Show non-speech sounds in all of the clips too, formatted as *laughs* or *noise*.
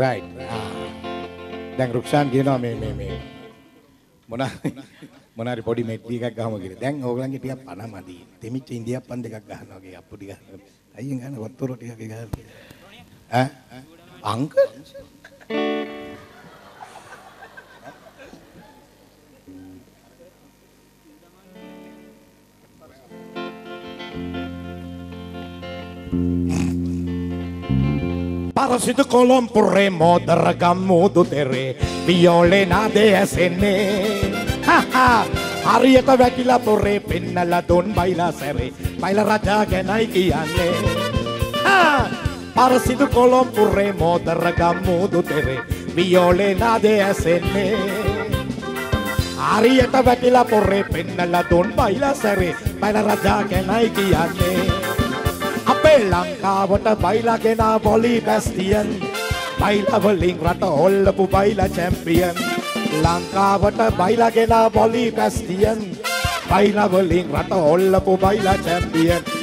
Right දැන් රුක්ෂාන් කියනවා මේ මේ මේ මොන *laughs* මොනාරි පොඩි මෙට්ටි එකක් ගහමු කියලා. දැන් ඕගලන්ගේ ටිකක් පණ මදි. දෙමිච්ච ඉන්දියාප්පන් දෙකක් ගහනවා වගේ අප්පු ටික. අයියෙන් ගන්න වතුර ටිකක් ගහලා. ඈ uncle Parasito colompure modra gammudu tere වියෝලෙනා දෙයසෙන්නේ හරියට වැකිලා පොරේ පෙන්නලා දුන් බයිලා සැරේ බයිලා රජා ගැනයි කියන්නේ පරසිදු කොළොම්පුරේ මෝදර ගම්මුදු තෙරේ වියෝලෙනා දෙයසෙන්නේ හරියට වැකිලා පොරේ පෙන්නලා දුන් බයිලා සැරේ බයිලා රජා ගැනයි කියන්නේ අපේ ලංකාවට බයිලාගෙන බොලි බැස්තියන්. බයිලවලින් රට හොල්ලපු බයිලා චැම්පියන්. ලංකාවට බයිලාගෙන බොලි බැස්තියන්. බයිලවලින් රට හොල්ලපු බයිලා චැම්පියන්.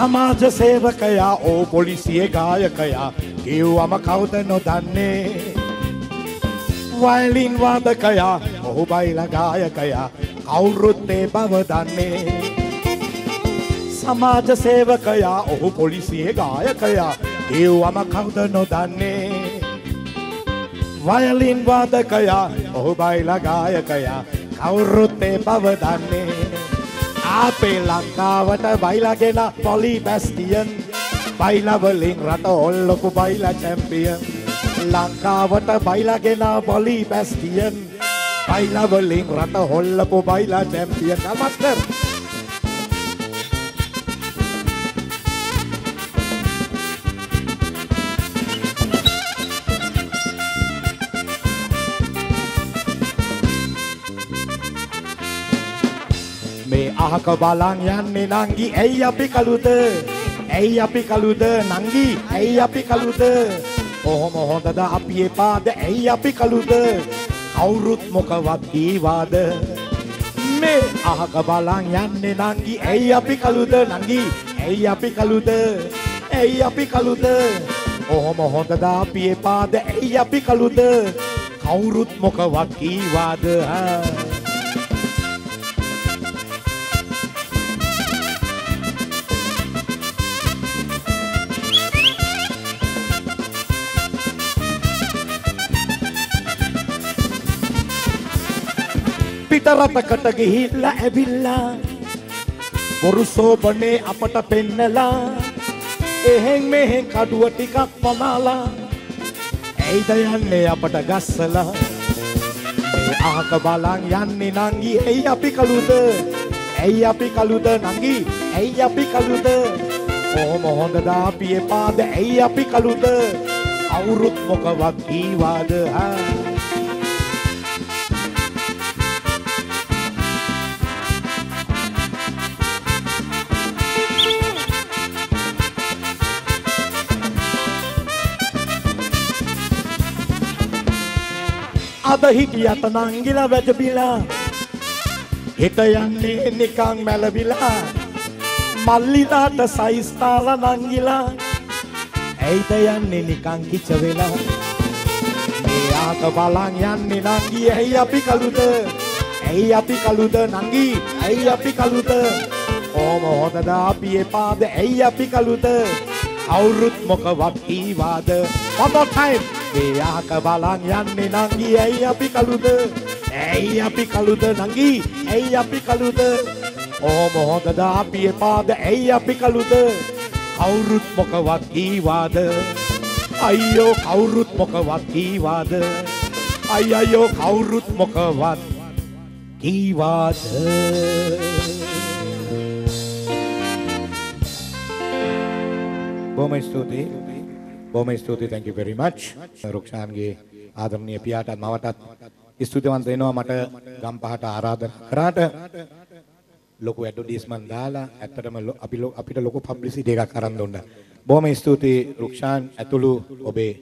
සමාජ සේවකයා ඕ පොලිසිය ගායකයා කිව්වම කවුද නොදන්නේ? වයලින් වාදකයා ඔහු බයිල ගායකයා කවුරුත්තේ බව දන්නේ? සමාජ සේවකයා ඔහු පොලිසිය ගායකයා කිව්වම කවුද නොදන්නේ? වයලින් වාදකයා ඔහු බයිල ගායකයා කවුරුත්තේ බව දන්නේ? අපේ ලංකාවට බයිලාගෙන පොලි බැස්තියන්. බයිලවලින් රට ඔල්ලොකු බයිලා චැම්පියන් ලංකාවට බයිලාගෙන පොලි බැස්තියන්. බයිලවලින් රට හොල්ලපු බයිලා චැම්පියන් නමස්කර්. අහක බලන් යන්නේ නංගි. ඇයි අපි කළුද? ඇයි අපි කළුද? නංගි ඇයි අපි කළුද? කොහොම හොඳද අපි එපාද? ඇයි අපි කළුද? කවුරුත් මොකවත් කීවාද? මේ අහක බලන් යන්නේ නංගි. ඇයි අපි කළුද? නංගි ඇයි අපි කළුද? ඇයි අපි කළුද? කොහොම හොඳද අපි එපාද? ඇයි අපි කළුද? කවුරුත් මොකවත් කීවාද? හා පිටරටකට ගිහිල්ලා ඇවිල්ලා. බොරු සෝබනේ අපට පෙන්නලා. එහෙන් මෙහෙන් කඩුව ටිකක් පමාලා. ඇයිද යන්නේ අපට ගස්සලා? මේ අහක බලන් යන්නේ නංගි ඇයි අපි කළුද? ඇයි අපි කළුද නංගි? ඇයි අපි කළුද? කොහොම හොඳද අපි එපාද? ඇයි අපි කළුද? කවුරුත් මොකවත් කීවාද? හා. අද හිටියත නංගිලා වැජබිලා හිට යන්නේ නිකං මැලබිලා. මල්ලිලාට සයිස්ථාල නංගිලා. ඇයිද යන්නේ නිකං කිච වෙලා මේ ආක බලන් යන්නේ නංගි ඇයි අපි කළුද? ඇයි අපි කළුද නංගි? ඇයි අපි කළුද? ඕම හොඳද අපි එපාද? ඇයි අපි කළුද? කවුරුත් මොකවත් කීවාද one more time. මේ ආක බලන් යන්නේ නංගි. ඇයි අපි කළුද? ඇයි අපි කළුද නංගි? ඇයි අපි කළුද? ඕම හොඳද අපි එපාද? ඇයි අපි කළුද? කවුරුත් මොකවත් කීවාද? අයියෝ කවුරුත් මොකවත් කීවාද? අයියෝ කවුරුත් මොකවත් කීවාද? බොහොම ස්තුතියි. බොහොම ස්තුතියි. Thank you very much. රුක්ෂාන්ගේ ආදරණීය පියාටත් මවටත් ස්තුතිවන්ත වෙනවා. මට ගම්පහට ආරාධනා කරාට ලොකු ඇඩ්වර්ටයිස්මන්ට් දාලා ඇත්තටම ලො- අපි ලො- අපිට ලොකු පබ්ලිසිටි එකක් අරන් දුන්නා. බොහොම ස්තුතියි රුක්ෂාන් ඇතුළු ඔබේ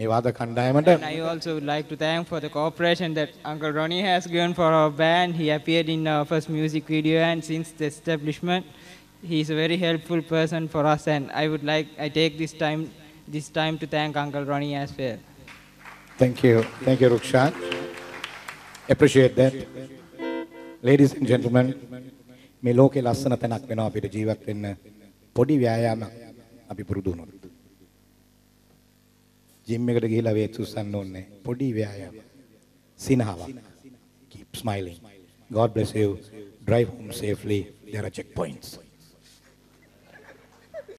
මේ වාද කණ්ඩායමට. And I also would like to thank for the cooperation that Uncle Ronnie has given for our band. He appeared in our first music video and since the establishment, he is a very helpful person for us. And I would like, I take this time, this time to thank Uncle Ronnie as well. Thank you. Thank you, Rukshan. Appreciate that. Ladies and gentlemen, මේ ලෝකේ ලස්සන තැනක් වෙනවා අපිට ජීවත් වෙන්න පොඩි ව්‍යායාමයක් අපි පුරුදු වුණොත්. ජිම් එකට ගිහිලා වේට් උස්සන්න ඕනේ. පොඩි ව්‍යායාම. සිනහාවක්. Keep smiling. God bless you. Drive home safely. There are checkpoints.